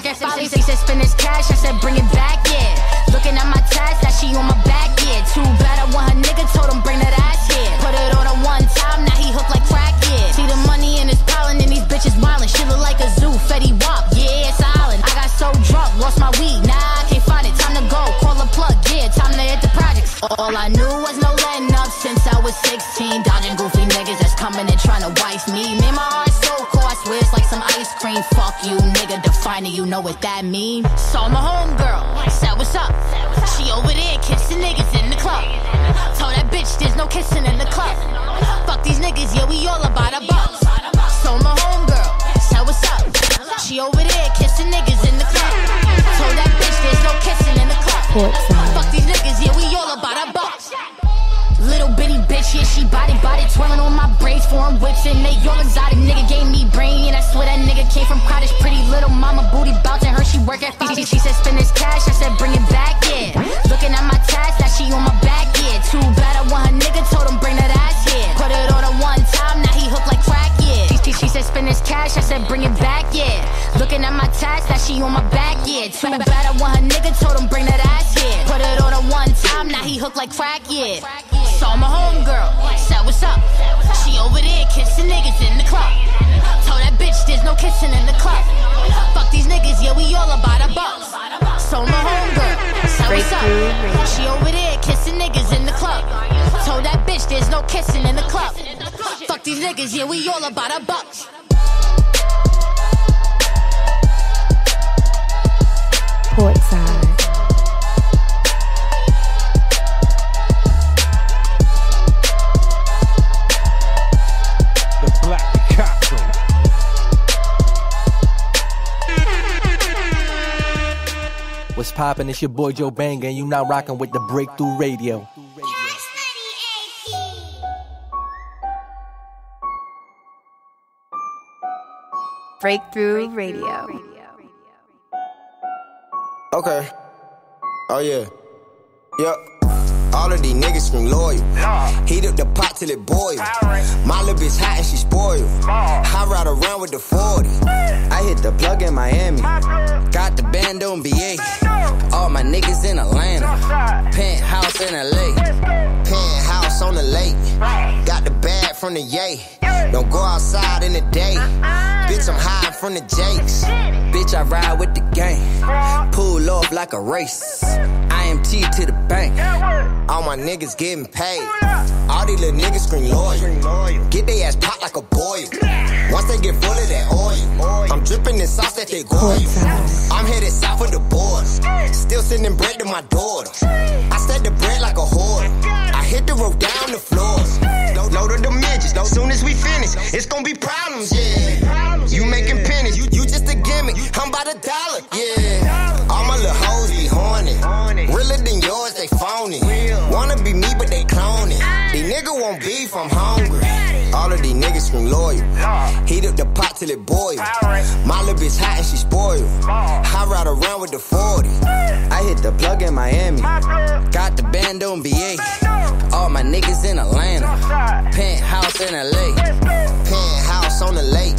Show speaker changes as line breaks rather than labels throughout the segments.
work at Follies. He said, spend his cash. I said, bring it back, yeah. Looking at my tats, that she on my back, yeah. Too bad I want her nigga, told him bring that ass here. Put it on her one time, now he hooked like crack, yeah. See the money in his piling, and these bitches wildin'. Shit look like a zoo, Fetty Wap, yeah, it's island. I got so drunk, lost my weed, nah, I can't find it. Time to go, call a plug, yeah, time to hit the projects. All I knew was no letting up since I was 16. Dodging goofy niggas that's coming and trying to wife me. Man, my heart so cold, I swear it's like some ice cream. Fuck you, nigga, defining, you know what that mean. Saw my homegirl, said what's up. She over there kissing niggas in the club. Told that bitch there's no kissing in the club. Fuck these niggas, yeah, we all about a bucks. So my homegirl, said what's up. She over there kissing niggas in the club. Told that bitch there's no kissing in the club. Fuck these niggas, yeah, we all about a bucks. Little bitty bitch, yeah, she body body twirling on my braids, foreign whips, and they came from cottage. Pretty little mama booty bouncing her, she work at. She said spend this cash, I said bring it back, yeah. Looking at my tats, that she on my back, yeah. Too bad I want her nigga, told him bring that ass here. Put it on her one time, now he hooked like crack, yeah. She, she, she said spend this cash, I said bring it back, yeah. Looking at my tats, that she on my back, yeah. Too bad I want her nigga, told him bring that ass here. Put it on her one time, now he hooked like crack, yeah. Saw my homegirl, said what's up. She over there kissing niggas in the club. Told that bitch there's no kissing in the club. Fuck these niggas, yeah, we all about a bucks. Saw my homegirl, said what's up. She over there kissing niggas in the club. Told that bitch there's no kissing in the club. Fuck these niggas, yeah, we all about a bucks.
Poppin'? It's your boy Joe Banga, and you now rockin' with the Breakthrough Radio.
Breakthrough Radio.
Okay. Oh yeah. Yep. All of these niggas scream loyal. Heat up the pot till it boil. My little bitch hot and she spoiled. I ride around with the 40. I hit the plug in Miami. Got the band on BA. All my niggas in Atlanta. Penthouse in LA. Penthouse on the lake. Got the bag from the yay. Don't go outside in the day. Bitch, I'm hiding from the Jakes. Bitch, I ride with the gang. Pull off like a race. IMT to the bank. All my niggas getting paid. All these little niggas scream loyal. Get their ass popped like a boil. Once they get full of that oil, I'm dripping in sauce that they goil. I'm headed south of the border. Still sending bread to my daughter. I stack the bread like a whore. I hit the road down the floor. Of the midgets. Soon as we finish, it's gonna be problems, yeah. You making pennies, you, you just a gimmick. I'm about a dollar, yeah. All my little hoes be horny. Realer than yours, they phony. Wanna be me, but they cloning. These niggas won't beef, I'm hungry. All of these niggas scream loyal. Heat up the pot till it boil. My little bitch hot and she spoiled. I ride around with the 40. I hit the plug in Miami. Got the band on BA. My niggas in Atlanta. Penthouse in LA. Penthouse on the lake.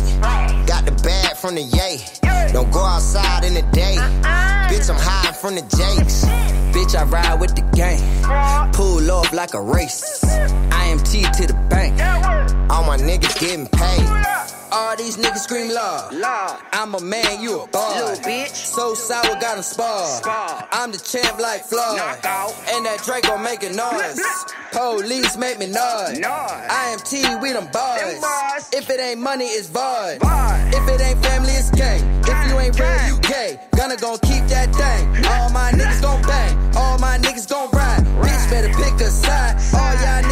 Got the bag from the yay. Don't go outside in the day. Bitch, I'm hiding from the Jakes. Bitch, I ride with the gang. Pull off like a race. IMT to the bank. All my niggas getting paid. All these niggas scream law. I'm a man, you a boy.
Little bitch.
So sour, got him sparred. I'm the champ like Floyd.
Knockout.
And that Draco making noise. Police make me nod. IMT, we them boys. If it ain't money, it's void.
Void.
If it ain't family, it's gang. If you ain't real, you gay. Gonna gon' keep that thing. All my niggas gon' bang. All my niggas gon' ride. Bitch better pick a side. All y'all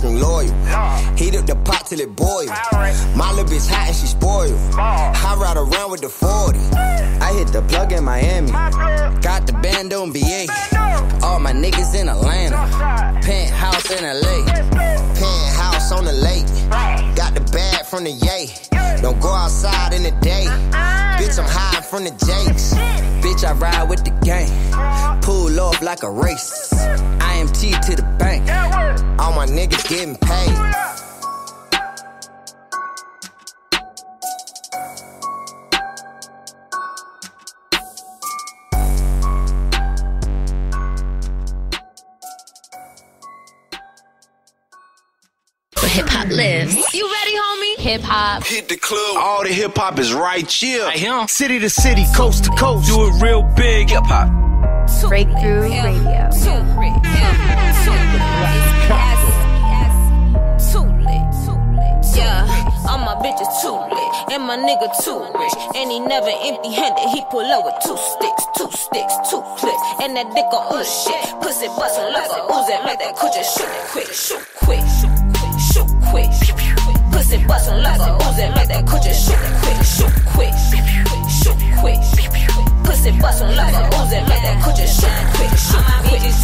scream loyal. Heat up the pot till it boil. My little bitch hot and she spoiled. I ride around with the 40. I hit the plug in Miami. Got the band on BA. All my niggas in Atlanta. Penthouse in LA. Penthouse on the lake. Got the bag from the yay. Don't go outside in the day. Bitch, I'm high from the Jakes. Bitch, I ride with the gang. Pull off like a race. IMT to the bank. All my niggas getting paid.
hip hop lives. You ready, homie? Hip hop.
Hit the club. All the hip hop is right here.
Right here.
City to city, coast to coast.
Do it real big. Hip hop.
Breakthrough Radio.
Nigga too rich. And he never empty handed, he pull up with two sticks, two sticks, two clips. And that dick on oh shit, pussy bustin' like a Uzi, make that coochie shoot it quick, shoot quick, shoot quick, shoot quick. Pussy bustin' like a Uzi, make that coochie shoot it quick, shoot quick, shoot quick. Pussy bustin' like a Uzi, make that coochie shoot quick, shoot quick.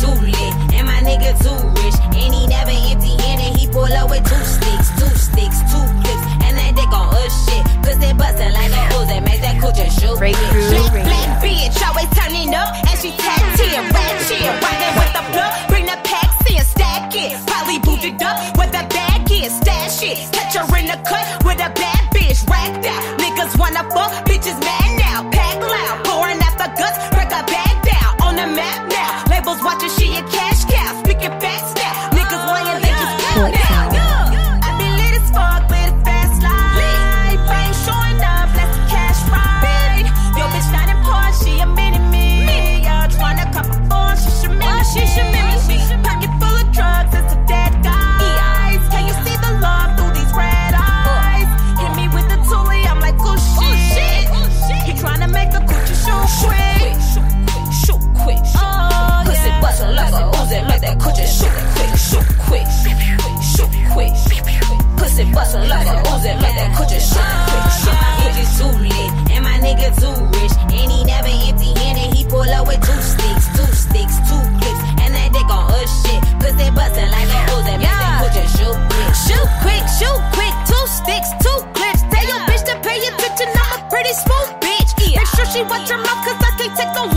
She watch her mouth, cause I can't take no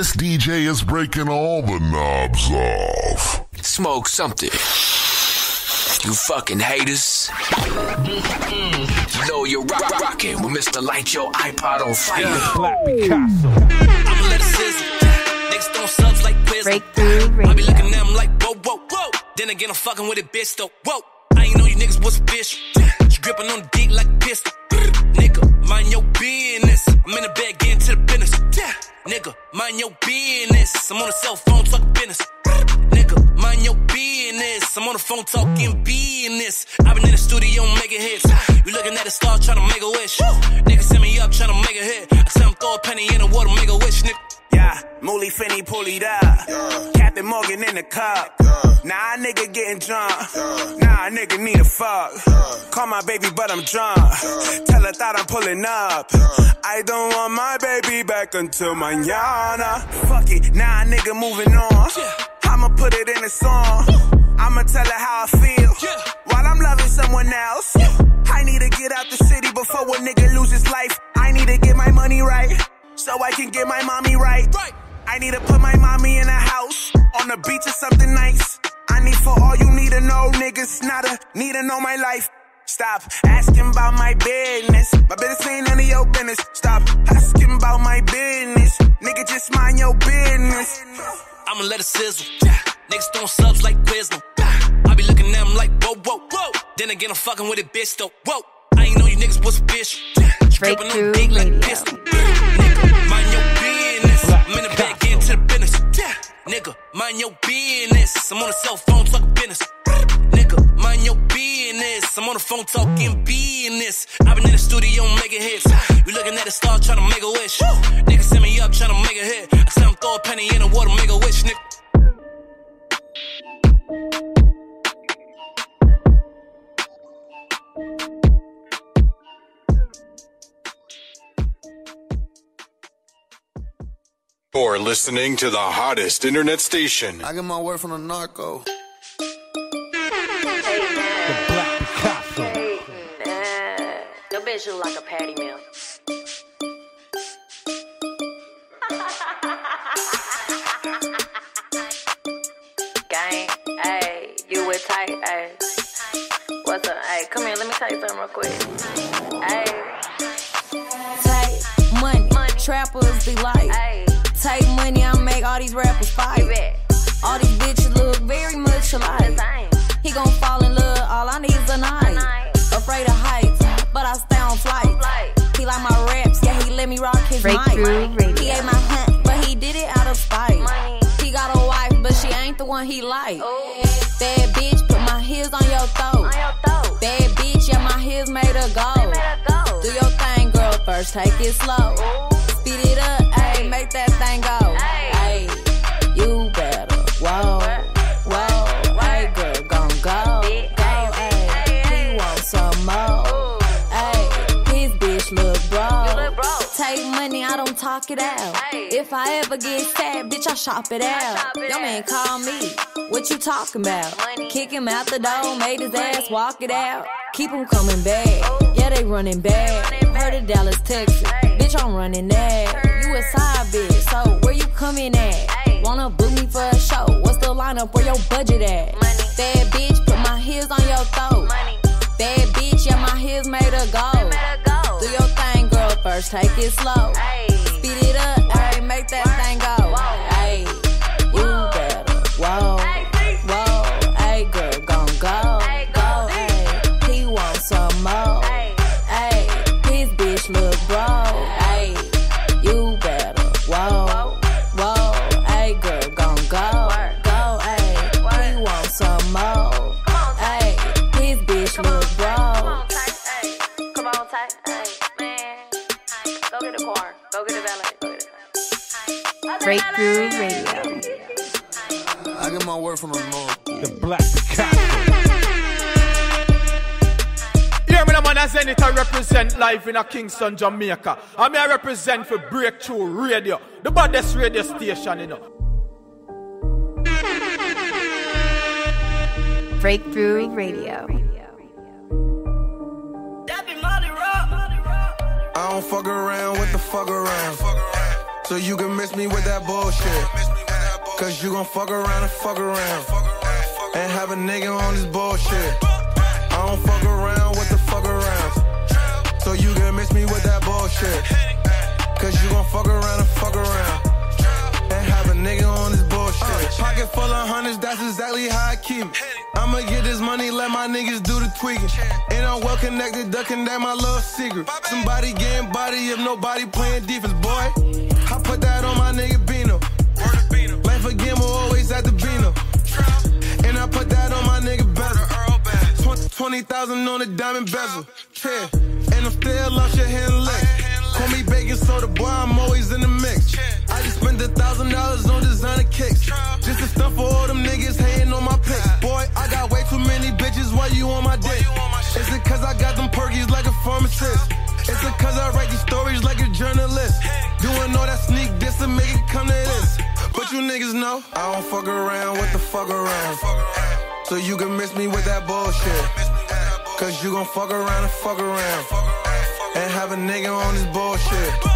This
DJ is breaking all the knobs off.
Smoke something. You fucking haters. You know you're rock- rocking with Mr. Light Your iPod on fire.
I'ma let it sizzle. Niggas throwing subs like Quizno.
Breakthrough
I be looking
Radio.
at them like, whoa, whoa, whoa. Then again, I'm fucking with it, bitch, though. Whoa. I ain't know you niggas was bitch. She gripping on the dick like a pistol. Nigga, mind your business. I'm in the bed getting to the business. Nigga, mind your business. I'm on the cell phone talking business. Nigga, mind your business. I'm on the phone talking business. I've been in the studio making hits. You looking at a star trying to make a wish. Nigga send me up trying to make a hit. I tell him throw a penny in the water, make a wish, nigga.
Yeah, Mooly Finney pulley up. Captain Morgan in the cup. Nah, nigga getting drunk. Nah, nigga need a fuck. Call my baby, but I'm drunk. Tell her that I'm pulling up. I don't want my baby back until mañana. Fuck it, nah, nigga moving on. I'ma put it in a song. I'ma tell her how I feel. While I'm loving someone else. I need to get out the city before a nigga loses life. I need to get my money right. So I can get my mommy right. I need to put my mommy in a house. On the beach or something nice. I need for all you need to know, niggas. Not a need to know my life. Stop asking about my business. My business ain't none of your business. Stop asking about my business. Nigga, just mind your business.
I'ma let it sizzle. Yeah. Niggas throwing subs like Quizno. I be looking at them like, whoa, whoa, whoa. Then again, I'm fucking with it, bitch, though. Whoa. I ain't know you niggas was a bitch. Dripping on
Breakthrough
dick like Nigga, mind your business. I'm on the cell phone talking business. Nigga, mind your business. I'm on the phone talking business. I've been in the studio making hits. We looking at the star trying to make a wish. Nigga send me up trying to make a hit. I tell him throw a penny in the water, make a wish, nigga.
You're listening to the hottest internet station.
I get my word from the narco.
Your bitch look like a patty meal. Gang, hey, you with tight, hey. What's up? Hey, come here, let me tell you something real quick. Hey,
Take money, trappers delight. Take money, I make all these rappers fight. All these bitches look very much alike. He gon' fall in love, all I need is a night. Afraid of heights, but I stay on flight. He like my raps, yeah, he let me rock his
Breakthrough
mic.
Radio.
He ate my hunt, but he did it out of spite. He got a wife, but she ain't the one he like. Bad bitch, put my heels on your throat. Bad bitch, yeah, my heels made her go. Do your thing, girl, first take it slow. Speed it up, make that thing go. Ayy, you better, whoa, whoa, ayy, girl, gon' go, go, ayy, he want some more, Hey, his bitch look broke. Take money, I don't talk it out. If I ever get sad, bitch, I shop it out. Your man call me, what you talking about? Kick him out the door, made his ass walk it out. Keep him coming back, yeah, they running back. Heard of Dallas, Texas, bitch, I'm running that. You a side bitch, so where you coming at? Wanna book me for a show? What's the lineup? Where your budget at? Bad bitch, put my heels on your throat. Money. Bad bitch, yeah, my heels made her go. Do your thing, girl, first take it slow. Speed it up, ayy, make that thing go.
Breakthrough Radio.
I get my word from the north.
The Black Cat. Yeah, me the man as Zenith, I represent live in a Kingston, Jamaica. I mean, I represent for Breakthrough Radio, the baddest radio station, you know.
Breakthrough Radio.
I don't fuck around with the fuck around. So you can miss me with that bullshit. Cause you gon' fuck around and fuck around. And have a nigga on this bullshit. I don't fuck around with the fuck around. So you can miss me with that bullshit. Cause you gon' fuck around and fuck around. And have a nigga on this bullshit. Pocket full of hundreds, that's exactly how I keep it. I'ma get this money, let my niggas do the tweaking. And I'm well connected, ducking that my little secret. Somebody getting body if nobody playing defense, boy. I put that on my nigga Bino. Life again will always at the Bino. And I put that on my nigga Bezel. 20,000 on the diamond bezel. Yeah. And I'm still on shit hitting lick. Call me baking soda, boy, I'm always in the mix. I just spent a thousand dollars on designer kicks. Just to stuff for all them niggas hating on niggas know I don't fuck around with the fuck around. So you can miss me with that bullshit. Cause you gon' fuck around and fuck around. And have a nigga on this bullshit.